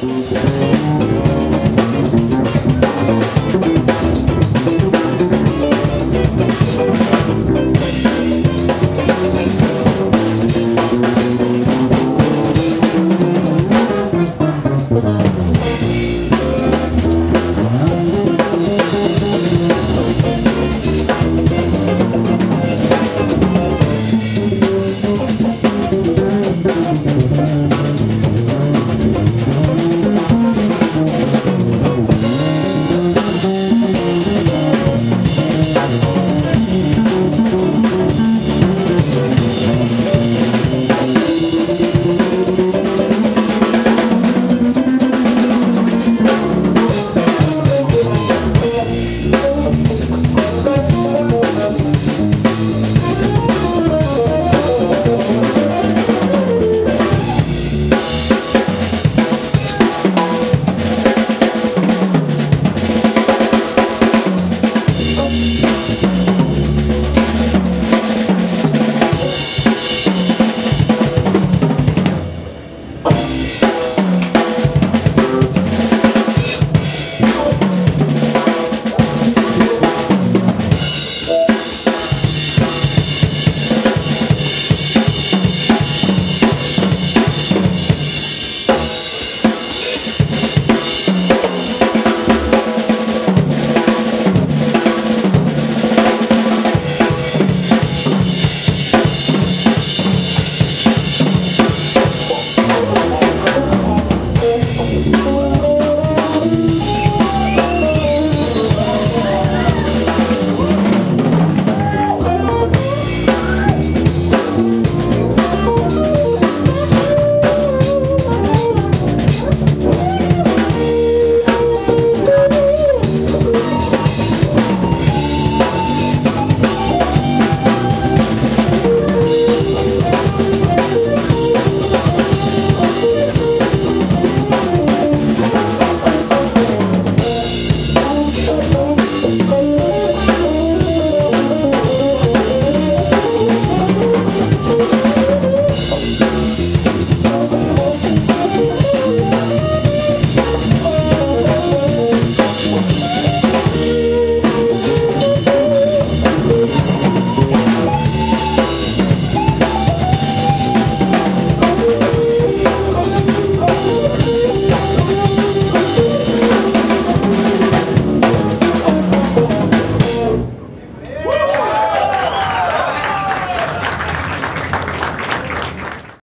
谢谢。